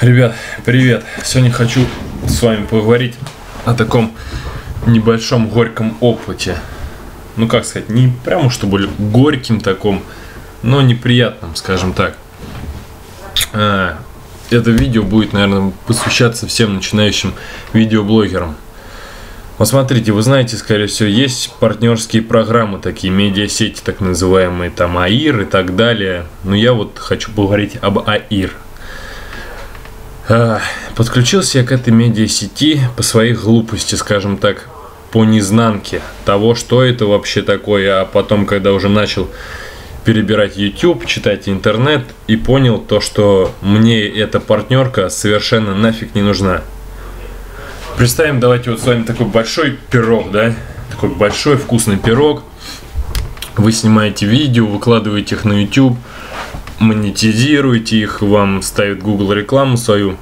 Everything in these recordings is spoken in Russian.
Ребят, привет! Сегодня хочу с вами поговорить о таком небольшом горьком опыте. Ну, как сказать, не прямо чтобы горьким таком, но неприятным, скажем так. А, это видео будет, наверное, посвящаться всем начинающим видеоблогерам. Вот смотрите, вы знаете, скорее всего, есть партнерские программы, такие медиасети, так называемые, там АИР и так далее. Но я вот хочу поговорить об АИР – Подключился я к этой медиасети по своей глупости, скажем так, по незнанке того, что это вообще такое, а потом, когда уже начал перебирать YouTube, читать интернет и понял то, что мне эта партнерка совершенно нафиг не нужна. Представим, давайте вот с вами такой большой пирог, да, такой большой вкусный пирог. Вы снимаете видео, выкладываете их на YouTube, монетизируете их, вам ставит Google рекламу свою,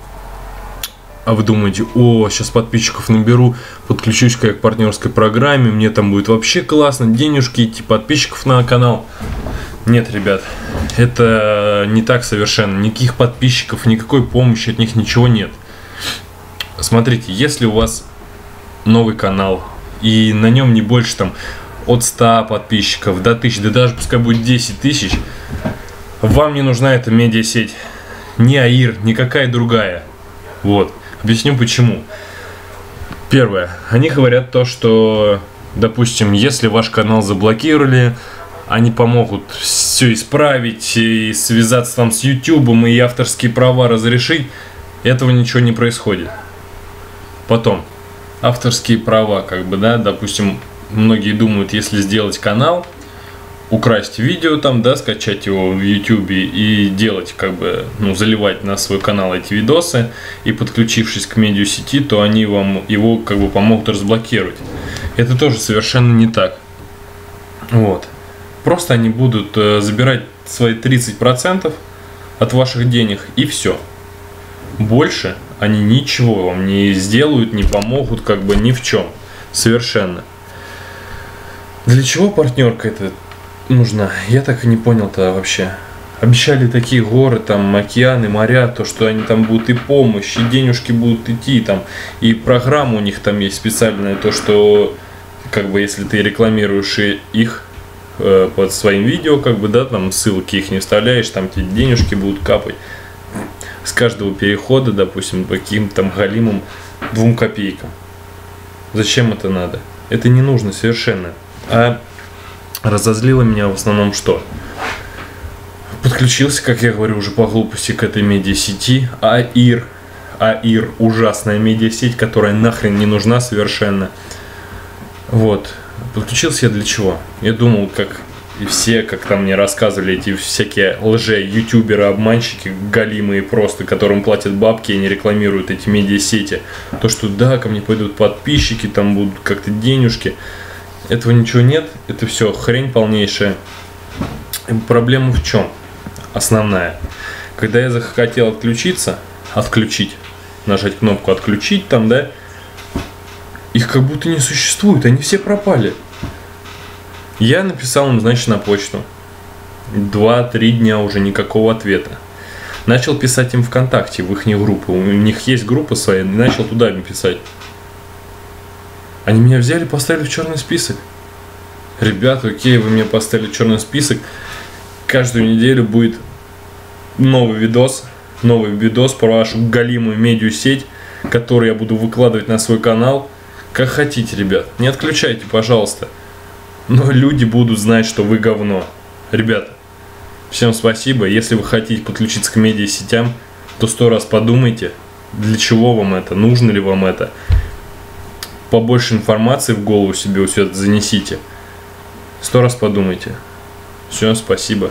а вы думаете, о, сейчас подписчиков наберу, подключусь к партнерской программе, мне там будет вообще классно, денежки идти, подписчиков на канал. Нет, ребят, это не так совершенно. Никаких подписчиков, никакой помощи от них ничего нет. Смотрите, если у вас новый канал, и на нем не больше там от 100 подписчиков до 1000, да даже пускай будет 10 тысяч, вам не нужна эта медиасеть. Ни АИР, никакая другая. Вот. Объясню почему. Первое. Они говорят то, что, допустим, если ваш канал заблокировали, они помогут все исправить и связаться там с YouTube и авторские права разрешить. Этого ничего не происходит. Потом, авторские права, как бы, да, допустим, многие думают, если сделать канал, украсть видео там, да, скачать его в YouTube и делать, как бы, ну, заливать на свой канал эти видосы, и подключившись к медиа сети, то они вам его, как бы, помогут разблокировать. Это тоже совершенно не так. Вот. Просто они будут э, забирать свои 30% от ваших денег, и все. Больше они ничего вам не сделают, не помогут, как бы ни в чем. Совершенно. Для чего партнерка это нужна? Я так и не понял тогда вообще. Обещали такие горы, там, океаны, моря, то, что они там будут и помощь, и денежки будут идти, там, и программа у них там есть специальная, то, что, как бы, если ты рекламируешь их э, под своим видео, как бы, да, там, ссылки их не вставляешь, там тебе денежки будут капать с каждого перехода, допустим, по каким-то там галимым двум копейкам. Зачем это надо? Это не нужно совершенно. А разозлило меня в основном что? Подключился, как я говорю, уже по глупости к этой медиасети. АИР. АИР – ужасная медиасеть, которая нахрен не нужна совершенно. Вот. Подключился я для чего? Я думал, как и все, как там мне рассказывали, эти всякие лже-ютуберы, обманщики, галимые просто, которым платят бабки и они рекламируют эти медиасети. То, что да, ко мне пойдут подписчики, там будут как-то денежки. Этого ничего нет, это все хрень полнейшая. И проблема в чем? Основная. Когда я захотел отключиться, отключить, нажать кнопку отключить там, да, их как будто не существует, они все пропали. Я написал им, значит, на почту. Два-три дня уже никакого ответа. Начал писать им ВКонтакте, в их группу. У них есть группа своя, начал туда писать. Они меня взяли, поставили в черный список. Ребята, окей, вы мне поставили черный список. Каждую неделю будет новый видос, новый видос про вашу галимую медиа сеть, который я буду выкладывать на свой канал. Как хотите, ребят. Не отключайте, пожалуйста. Но люди будут знать, что вы говно. Ребята, всем спасибо. Если вы хотите подключиться к медиа сетям, то сто раз подумайте, для чего вам это, нужно ли вам это побольше информации в голову себе у занесите. Сто раз подумайте. Все, спасибо.